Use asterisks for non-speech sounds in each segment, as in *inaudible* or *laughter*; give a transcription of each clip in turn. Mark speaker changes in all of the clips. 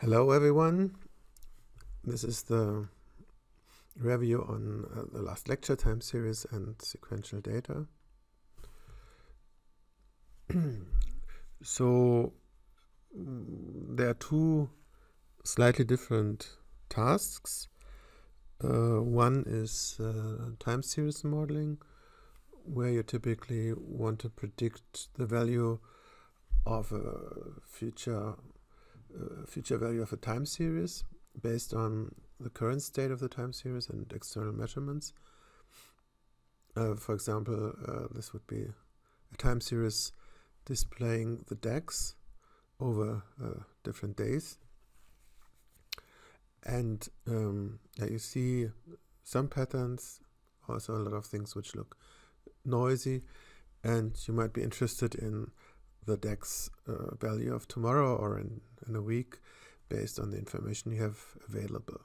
Speaker 1: Hello, everyone. This is the review on uh, the last lecture time series and sequential data. *clears throat* so, there are two slightly different tasks. Uh, one is uh, time series modeling, where you typically want to predict the value of a future uh, future value of a time series based on the current state of the time series and external measurements. Uh, for example, uh, this would be a time series displaying the DAX over uh, different days. And um, you see some patterns, also a lot of things which look noisy, and you might be interested in the DAX uh, value of tomorrow or in, in a week based on the information you have available.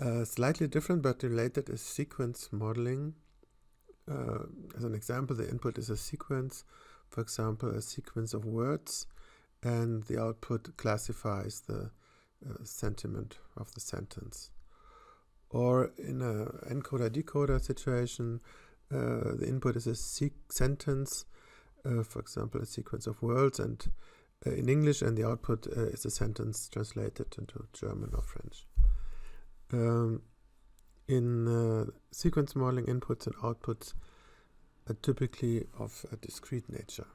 Speaker 1: Uh, slightly different but related is sequence modeling. Uh, as an example, the input is a sequence, for example, a sequence of words, and the output classifies the uh, sentiment of the sentence. Or in a encoder-decoder situation, uh, the input is a sentence for example, a sequence of words and uh, in English, and the output uh, is a sentence translated into German or French. Um, in sequence modeling, inputs and outputs are typically of a discrete nature.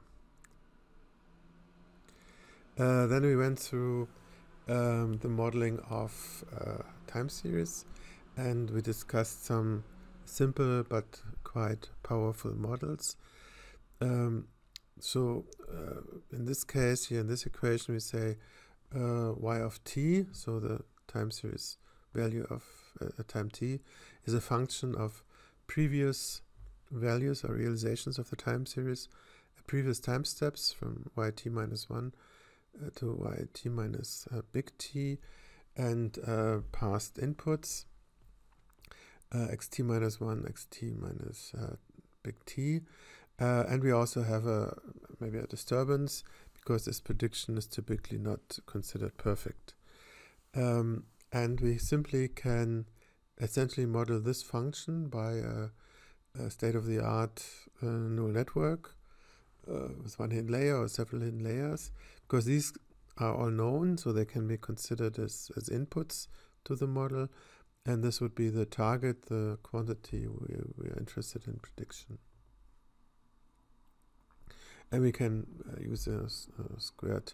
Speaker 1: Uh, then we went through um, the modeling of uh, time series and we discussed some simple but quite powerful models. Um, so uh, in this case here in this equation we say uh, y of t, so the time series value of uh, time t is a function of previous values or realizations of the time series previous time steps from yt minus 1 uh, to yt minus uh, big T and uh, past inputs xt minus 1, xt minus big T uh, and we also have a maybe a disturbance because this prediction is typically not considered perfect. Um, and we simply can essentially model this function by a, a state-of-the-art uh, neural network uh, with one hidden layer or several hidden layers because these are all known so they can be considered as, as inputs to the model and this would be the target, the quantity we, we are interested in prediction and we can uh, use a, a squared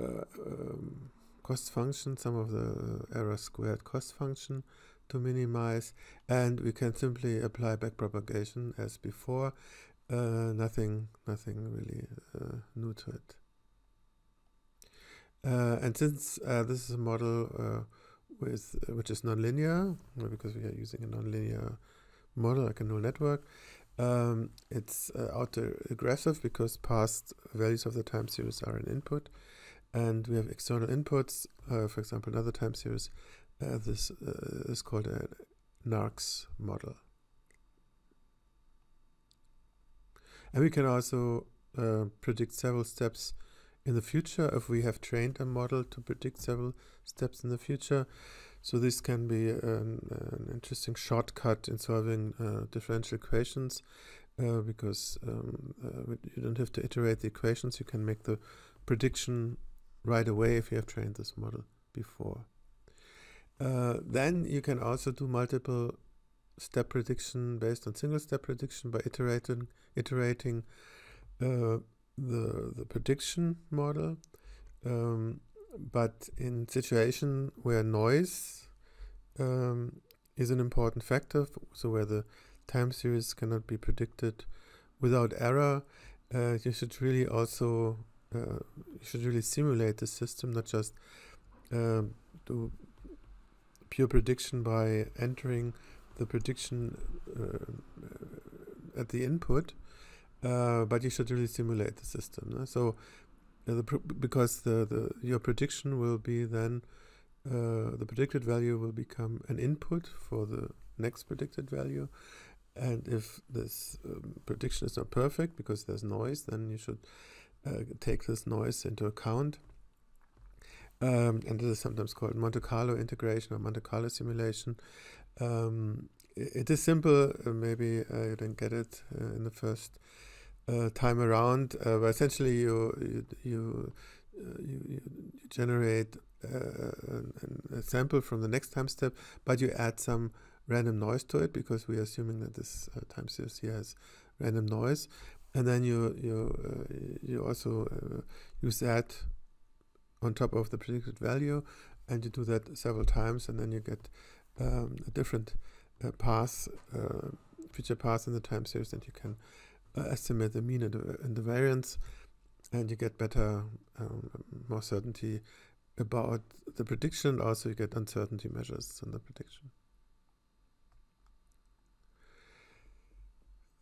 Speaker 1: uh, um, cost function, sum of the error squared cost function to minimize, and we can simply apply backpropagation as before. Uh, nothing, nothing really uh, new to it. Uh, and since uh, this is a model with which is nonlinear, because we are using a nonlinear model like a neural network, um, it's uh, autoregressive because past values of the time series are an input, and we have external inputs. Uh, for example, another time series. Uh, this uh, is called a NARX model, and we can also uh, predict several steps in the future if we have trained a model to predict several steps in the future. So this can be an, an interesting shortcut in solving uh, differential equations uh, because um, uh, you don't have to iterate the equations. You can make the prediction right away if you have trained this model before. Uh, then you can also do multiple step prediction based on single step prediction by iterating iterating uh, the the prediction model. Um, but in situation where noise um, is an important factor, so where the time series cannot be predicted without error, uh, you should really also uh, you should really simulate the system, not just uh, do pure prediction by entering the prediction uh, at the input, uh, but you should really simulate the system. No? So the because the, the your prediction will be then uh, the predicted value will become an input for the next predicted value and if this um, prediction is not perfect because there's noise then you should uh, take this noise into account um, and this is sometimes called Monte Carlo integration or Monte Carlo simulation. Um, it, it is simple. Uh, maybe uh, you didn't get it uh, in the first uh, time around, uh, but essentially you you you, you, you generate a, a sample from the next time step, but you add some random noise to it because we're assuming that this time series here has random noise, and then you you you also use that on top of the predicted value and you do that several times and then you get um, a different uh, path uh, feature path in the time series and you can uh, estimate the mean and the, and the, variance and you get better um, more certainty about the prediction and also you get uncertainty measures in the prediction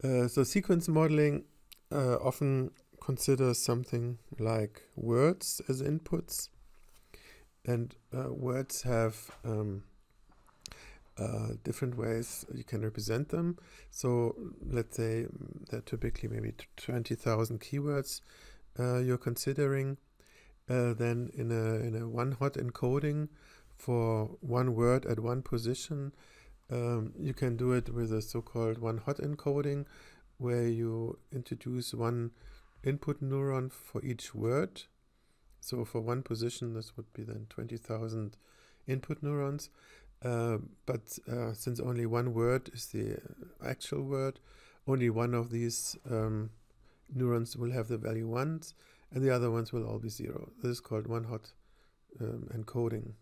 Speaker 1: uh, so sequence modeling uh, often considers something like words as inputs. And words have um, uh, different ways you can represent them. So let's say there are typically maybe 20,000 keywords uh, you're considering. Uh, then in a, in a one-hot encoding for one word at one position, um, you can do it with a so-called one-hot encoding where you introduce one input neuron for each word. So for one position, this would be then 20,000 input neurons. Uh, but uh, since only one word is the actual word, only one of these um, neurons will have the value ones, and the other ones will all be zero. This is called one hot um, encoding.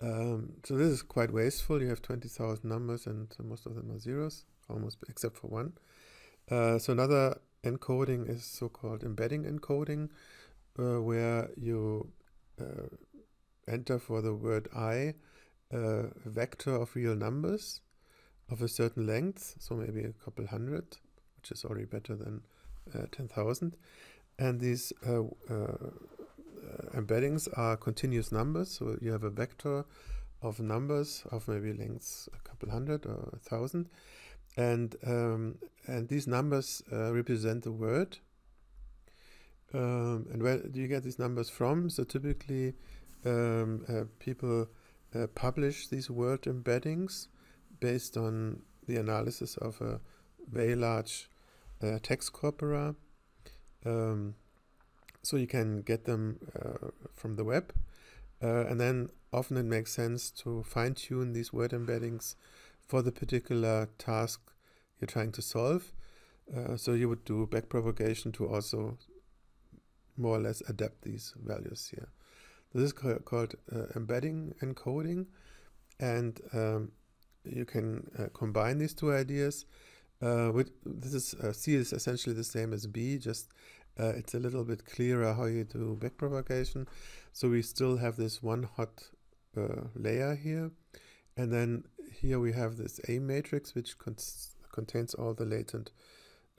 Speaker 1: Um, so this is quite wasteful. You have 20,000 numbers, and most of them are zeros, almost except for one. Uh, so another encoding is so-called embedding encoding, uh, where you uh, enter for the word i a vector of real numbers of a certain length, so maybe a couple hundred, which is already better than uh, 10,000. And these uh, uh, embeddings are continuous numbers, so you have a vector of numbers of maybe lengths a couple hundred or a thousand and um, and these numbers uh, represent the word. Um, and where do you get these numbers from? So typically, um, uh, people uh, publish these word embeddings based on the analysis of a very large uh, text corpora. Um, so you can get them from the web, and then often it makes sense to fine tune these word embeddings for the particular task you're trying to solve. Uh, so you would do backpropagation to also more or less adapt these values here. This is ca called uh, embedding encoding, and um, you can uh, combine these two ideas. Uh, with this is uh, C is essentially the same as B, just uh, it's a little bit clearer how you do backpropagation. So we still have this one hot layer here, and then here we have this A matrix, which contains all the latent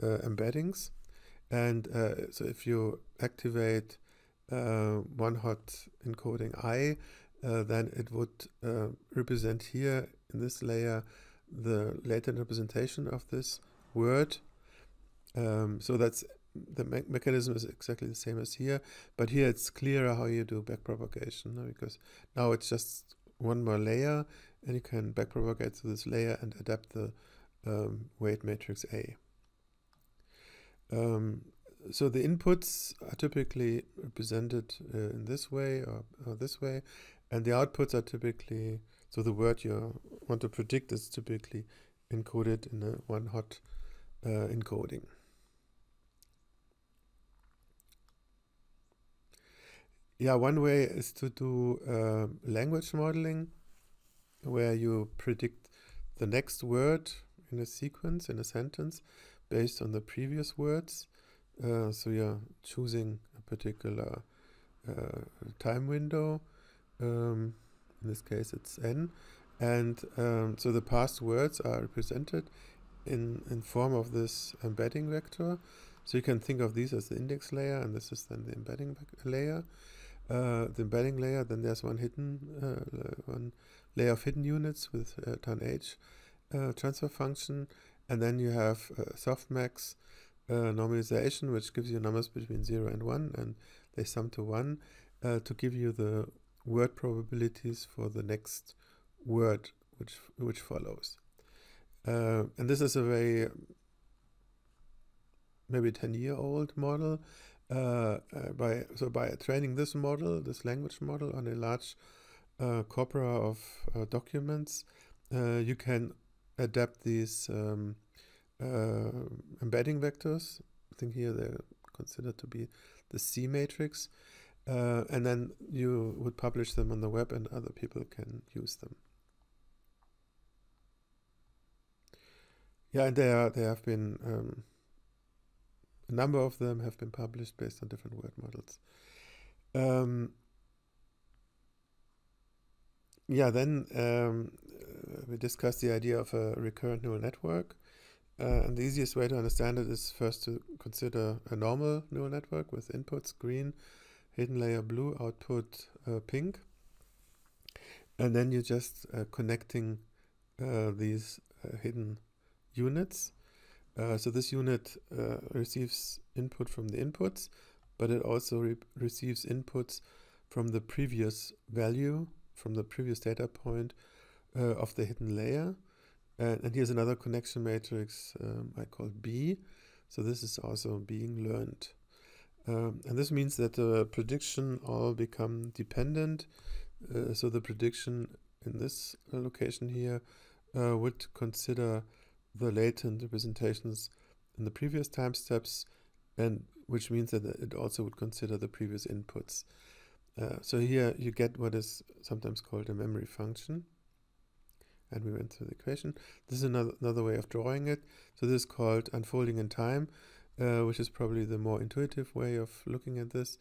Speaker 1: uh, embeddings. And uh, so if you activate uh, one hot encoding I, uh, then it would uh, represent here in this layer the latent representation of this word. Um, so that's the me mechanism is exactly the same as here, but here it's clearer how you do backpropagation because now it's just one more layer and you can backpropagate to this layer and adapt the um, weight matrix A. Um, so the inputs are typically represented uh, in this way or, or, this way, and the outputs are typically, so the word you want to predict is typically encoded in a one hot uh, encoding. Yeah, one way is to do uh, language modeling, where you predict the next word in a sequence, in a sentence, based on the previous words. Uh, so you're choosing a particular uh, time window. Um, in this case, it's n. And um, so the past words are represented in, in form of this embedding vector. So you can think of these as the index layer, and this is then the embedding layer. Uh, the embedding layer, then there's one hidden, one layer of hidden units with uh, tanh transfer function, and then you have softmax uh, normalization, which gives you numbers between 0 and 1, and they sum to 1. uh, to give you the word probabilities for the next word which which follows. Uh, and this is a very maybe 10 year old model. Uh, uh, by so by training this model, this language model on a large uh, corpora of documents, you can adapt these um, embedding vectors. I think here they're considered to be the C matrix. Uh, and then you would publish them on the web and other people can use them. Yeah, and there there have been um, a number of them have been published based on different word models. Um, yeah, then um, we discussed the idea of a recurrent neural network. Uh, and the easiest way to understand it is first to consider a normal neural network with inputs green, hidden layer blue, output uh, pink. And then you're just uh, connecting uh, these uh, hidden units. Uh, so this unit receives input from the inputs, but it also re receives inputs from the previous value, from the previous data point of the hidden layer. And, and here's another connection matrix um, I call B. So this is also being learned. Um, and this means that the prediction all become dependent. Uh, so the prediction in this location here uh, would consider the latent representations in the previous time steps, and which means that it also would consider the previous inputs. Uh, so here you get what is sometimes called a memory function and we went through the equation. This is another, another way of drawing it. So this is called unfolding in time, uh, which is probably the more intuitive way of looking at this.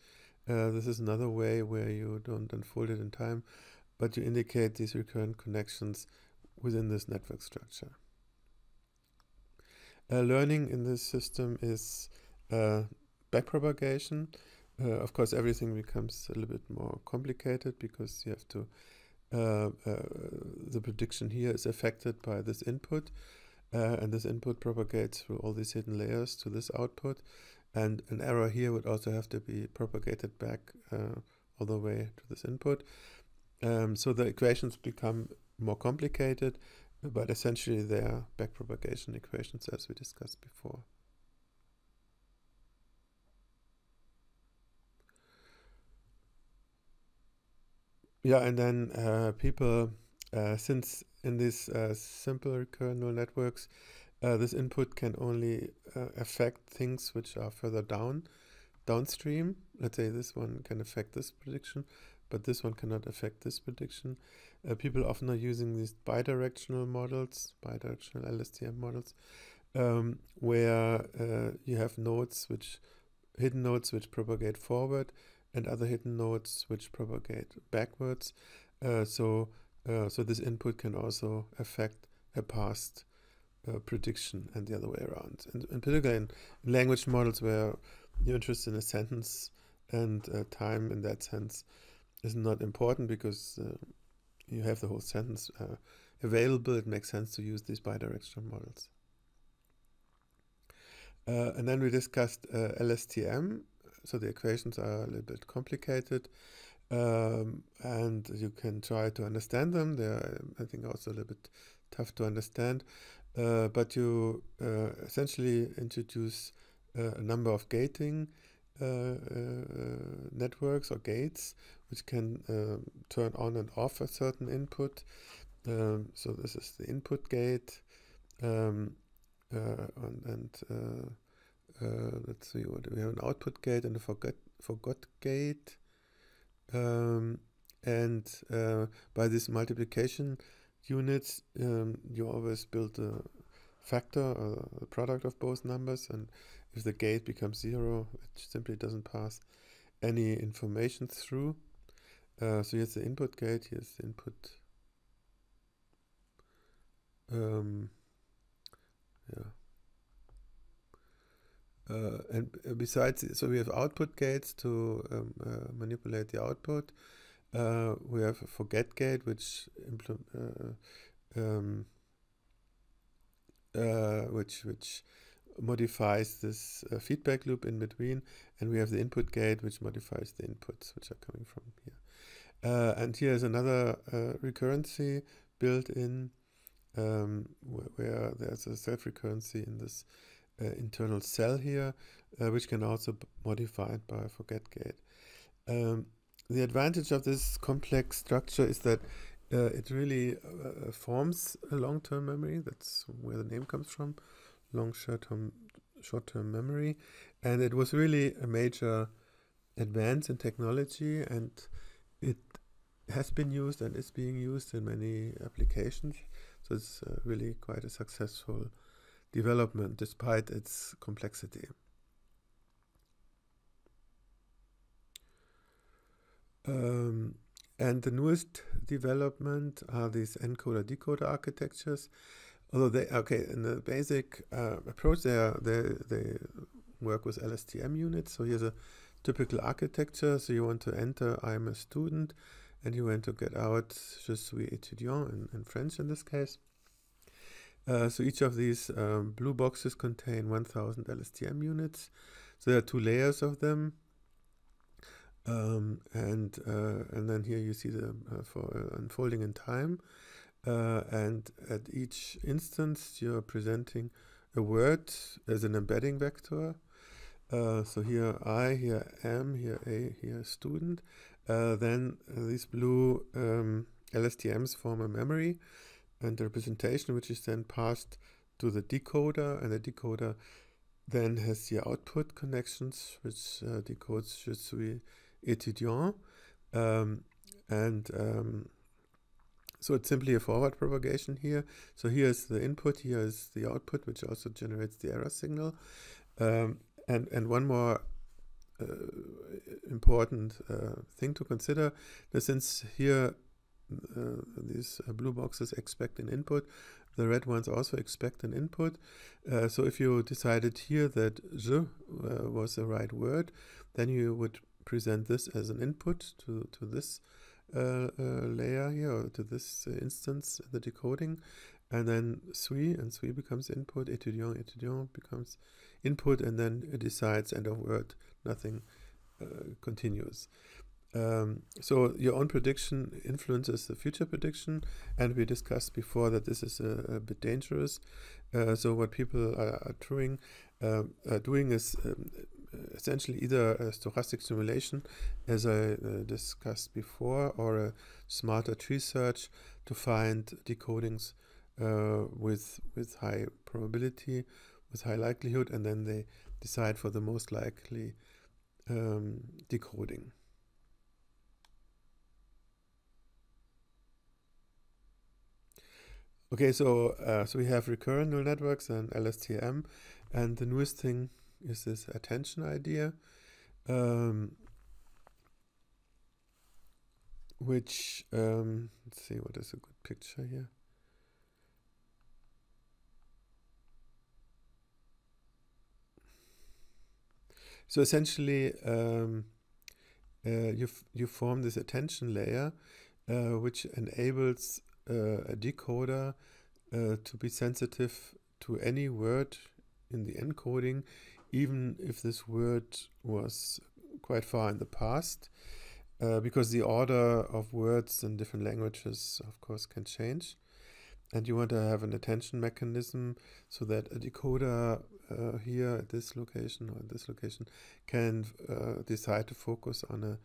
Speaker 1: Uh, this is another way where you don't unfold it in time, but you indicate these recurrent connections within this network structure. Uh, learning in this system is uh, backpropagation. Uh, of course, everything becomes a little bit more complicated because you have to the prediction here is affected by this input, uh, and this input propagates through all these hidden layers to this output, and an error here would also have to be propagated back all the way to this input. Um, so the equations become more complicated, but essentially they are backpropagation equations as we discussed before. Yeah, and then uh, people, uh, since in these uh, simple recurrent neural networks, uh, this input can only uh, affect things which are further down, downstream. Let's say this one can affect this prediction, but this one cannot affect this prediction. Uh, people often are using these bidirectional models, bidirectional LSTM models, um, where you have nodes which, hidden nodes which propagate forward, and other hidden nodes which propagate backwards. Uh, so, uh, so this input can also affect a past uh, prediction and the other way around. And in particular, in, in language models where you're interested in a sentence and uh, time in that sense is not important because uh, you have the whole sentence uh, available. It makes sense to use these bidirectional models. and then we discussed LSTM, so the equations are a little bit complicated. Um, and you can try to understand them. They're, I think, also a little bit tough to understand. Uh, but you uh, essentially introduce uh, a number of gating uh, uh, networks or gates, which can um, turn on and off a certain input. Um, so this is the input gate, um, uh, and, and uh, let's see what we have an output gate and a forget forgot gate. Um, and uh, by this multiplication units um, you always build a factor or a product of both numbers. And if the gate becomes zero it simply doesn't pass any information through. Uh, so here's the input gate here's the input um, yeah uh, and besides, so we have output gates to um, uh, manipulate the output. Uh, we have a forget gate, which uh, um, uh, which which modifies this uh, feedback loop in between, and we have the input gate which modifies the inputs which are coming from here. Uh, and here is another uh, recurrency built in um, where, where, there's a self-recurrency in this uh, internal cell here, uh, which can also be modified by a forget gate. Um, the advantage of this complex structure is that uh, it really uh, forms a long-term memory. That's where the name comes from, long short-term short-term memory, and it was really a major advance in technology, and it has been used and is being used in many applications. So it's uh, really quite a successful development despite its complexity. Um, and the newest development are these encoder-decoder architectures. Although they okay in the basic uh, approach, they are, they they work with LSTM units. So here's a typical architecture. So you want to enter, I'm a student, and you want to get out, je suis étudiant in, in French in this case. Uh, so each of these um, blue boxes contain 1000 LSTM units. So there are two layers of them. Um, and uh, and then here you see the uh, for uh, unfolding in time, uh, and at each instance you're presenting a word as an embedding vector. So here I, here am, here a, here student. Then these blue um, LSTMs form a memory and the representation, which is then passed to the decoder, and the decoder then has the output connections, which decodes je suis étudiant. Um, and um, so it's simply a forward propagation here. So here's the input, here is the output, which also generates the error signal. Um, and, and one more uh, important uh, thing to consider, that since here uh, these uh, blue boxes expect an input, the red ones also expect an input. Uh, so if you decided here that je uh, was the right word, then you would present this as an input to, to this uh, uh, layer here, or to this instance, the decoding. And then suis, and suis becomes input, étudiant, étudiant becomes input, and then it decides end of word, nothing continues. Um, so your own prediction influences the future prediction, and we discussed before that this is a, a bit dangerous. Uh, so what people are, are doing, uh, are doing is um, essentially either a stochastic simulation, as I uh, discussed before, or a smarter tree search to find decodings uh, with with high probability, with high likelihood, and then they decide for the most likely um, decoding. Okay, so uh, so we have recurrent neural networks and LSTM, and the newest thing is this attention idea, um, which, um, let's see, what is a good picture here? So essentially, um, uh, you, you form this attention layer, uh, which enables a decoder uh, to be sensitive to any word in the encoding even if this word was quite far in the past, uh, because the order of words in different languages, of course, can change. And you want to have an attention mechanism so that a decoder uh, here at this location or at this location can uh, decide to focus on a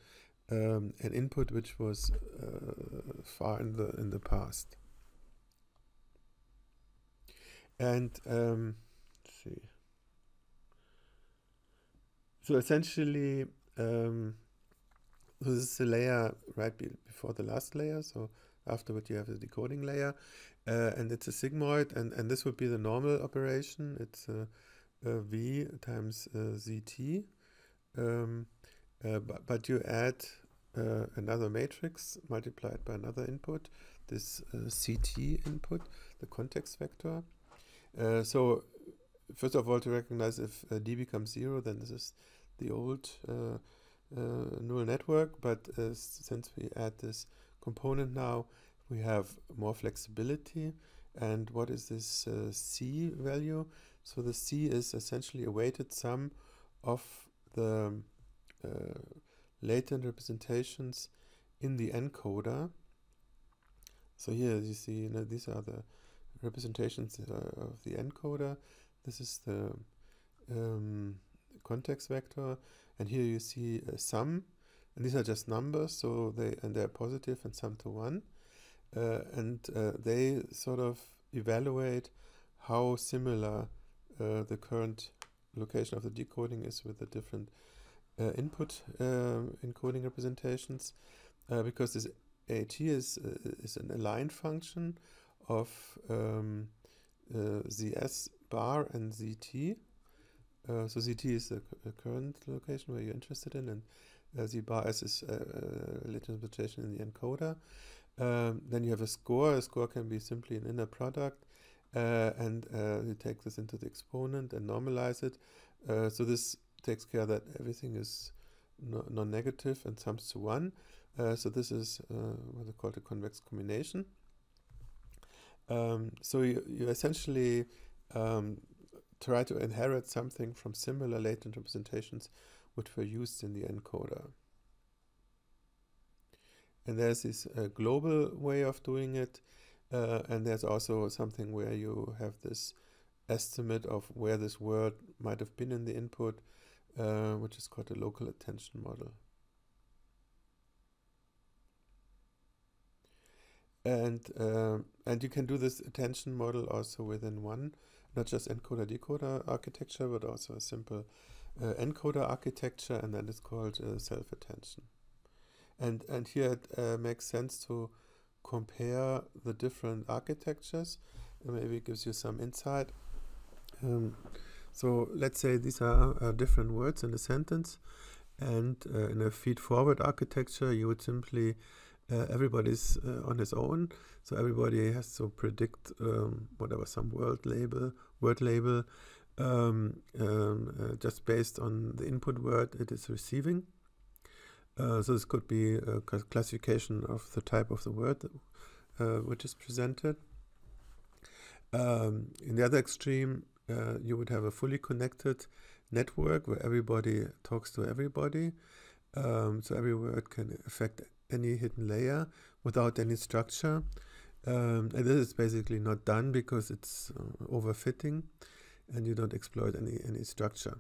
Speaker 1: um, an input which was uh, far in the in the past. And um, let's see. So essentially, um, so this is the layer right be before the last layer. So afterward you have the decoding layer, uh, and it's a sigmoid, and, and this would be the normal operation. It's a, a v times uh, zt, um, uh, but, but you add uh, another matrix multiplied by another input, this uh, ct input, the context vector. Uh, so first of all, to recognize if uh, d becomes zero, then this is the old uh, uh, neural network. But since we add this component now, we have more flexibility. And what is this c value? So the C is essentially a weighted sum of the latent representations in the encoder. So here as you see you know, these are the representations uh, of the encoder. This is the um, context vector, and here you see a sum, and these are just numbers, so they and they're positive and sum to one, uh, and uh, they sort of evaluate how similar uh, the current location of the decoding is with the different uh, input um, encoding representations, uh, because this AT is is an aligned function of um, ZS bar and ZT. Uh, so ZT is the, the, current location where you're interested in, and uh, Z bar S is uh, a representation in the encoder. Um, then you have a score. A score can be simply an inner product, uh, and uh, you take this into the exponent and normalize it. Uh, so this takes care that everything is no non-negative and sums to one. so this is what they call a convex combination. Um, so you, you essentially um, try to inherit something from similar latent representations which were used in the encoder. And there's this uh, global way of doing it, uh, and there's also something where you have this estimate of where this word might have been in the input, uh, which is called a local attention model. And uh, and you can do this attention model also within one not just encoder decoder architecture, but also a simple uh, encoder architecture, and that is called uh, self attention. And and here it uh, makes sense to compare the different architectures. And maybe it gives you some insight. Um, so let's say these are different words in a sentence, and uh, in a feed forward architecture, you would simply uh, everybody's uh, on his own. So everybody has to predict um, whatever some word label, word label, um, um, uh, just based on the input word it is receiving. Uh, so this could be a classification of the type of the word uh, which is presented. Um, in the other extreme, uh, you would have a fully connected network where everybody talks to everybody. Um, so every word can affect any hidden layer without any structure. Um, and this is basically not done because it's uh, overfitting and you don't exploit any, any structure.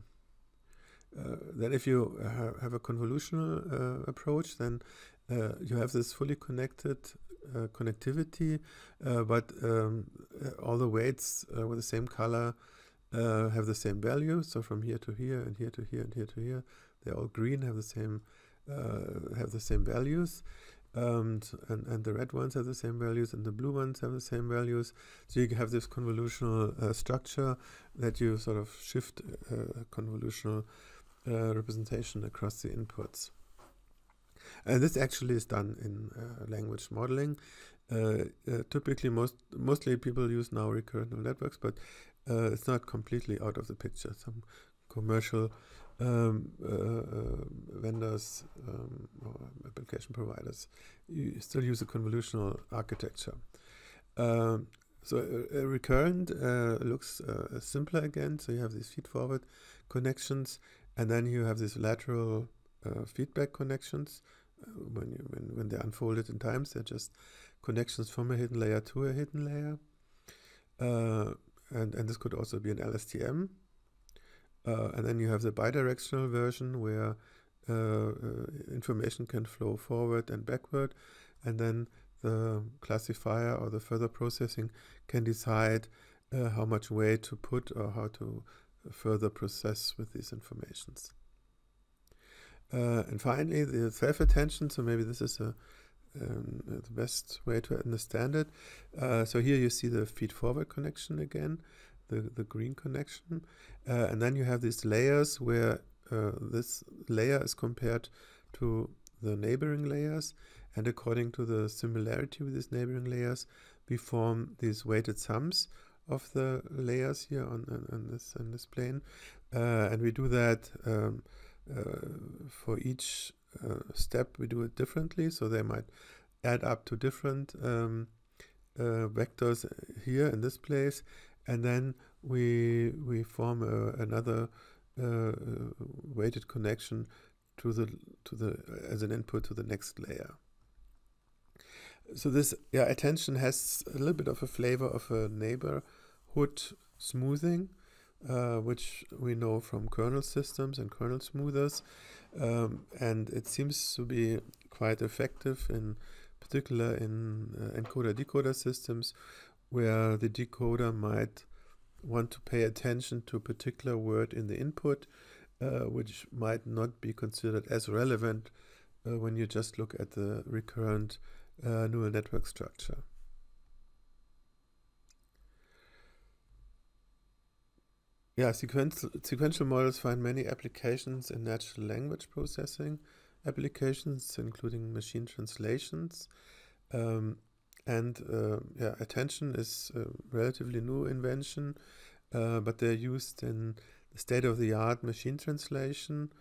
Speaker 1: Uh, then if you ha have a convolutional uh, approach, then uh, you have this fully connected uh, connectivity, uh, but um, all the weights with the same color have the same value. So from here to here and here to here and here to here, they're all green, have the same uh, have the same values. Um, and, and the red ones have the same values and the blue ones have the same values. So you have this convolutional uh, structure that you sort of shift uh, convolutional uh, representation across the inputs. And this actually is done in uh, language modeling. Uh, typically, most mostly people use now recurrent neural networks, but it's not completely out of the picture. Some commercial um, uh, uh, vendors um, or application providers still use a convolutional architecture. Um, so a, a recurrent uh, looks uh, simpler again. So you have these feed-forward connections, and then you have these lateral uh, feedback connections. Uh, when you when, when they're unfolded in times, they're just connections from a hidden layer to a hidden layer. And and this could also be an LSTM uh, and then you have the bidirectional version where uh, uh, information can flow forward and backward, and then the classifier or the further processing can decide uh, how much weight to put or how to further process with these informations. Uh, and finally, the self-attention. So maybe this is a, um, the best way to understand it. Uh, so here you see the feed-forward connection again the, the green connection. Uh, and then you have these layers where uh, this layer is compared to the neighboring layers. And according to the similarity with these neighboring layers, we form these weighted sums of the layers here on, on, on this on this plane. Uh, and we do that um, uh, for each uh, step, we do it differently. So they might add up to different um, uh, vectors here in this place and then we we form a, another uh, weighted connection to the to the as an input to the next layer. So this yeah attention has a little bit of a flavor of a neighborhood smoothing, uh, which we know from kernel systems and kernel smoothers, um, and it seems to be quite effective in particular in uh, encoder decoder systems where the decoder might want to pay attention to a particular word in the input, uh, which might not be considered as relevant uh, when you just look at the recurrent uh, neural network structure. Yeah, sequential, sequential models find many applications in natural language processing applications, including machine translations. Um, and uh, yeah, attention is a relatively new invention, uh, but they're used in state-of-the-art machine translation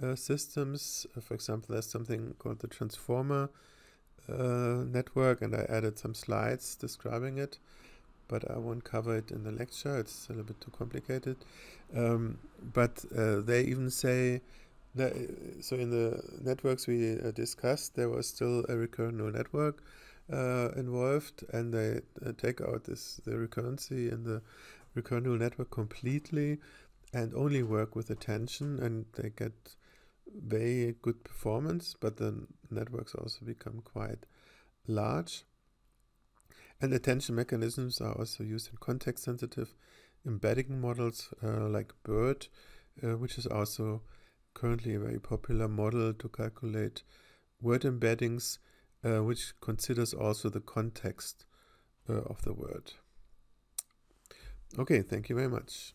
Speaker 1: uh, systems. Uh, for example, there's something called the transformer uh, network, and I added some slides describing it, but I won't cover it in the lecture. It's a little bit too complicated. Um, but uh, they even say that, so in the networks we discussed, there was still a recurrent neural network uh, involved, and they uh, take out this the recurrency in the recurrent neural network completely, and only work with attention, and they get very good performance. But the networks also become quite large. And attention mechanisms are also used in context sensitive embedding models uh, like BERT, uh, which is also currently a very popular model to calculate word embeddings uh, which considers also the context uh, of the word. Okay, thank you very much.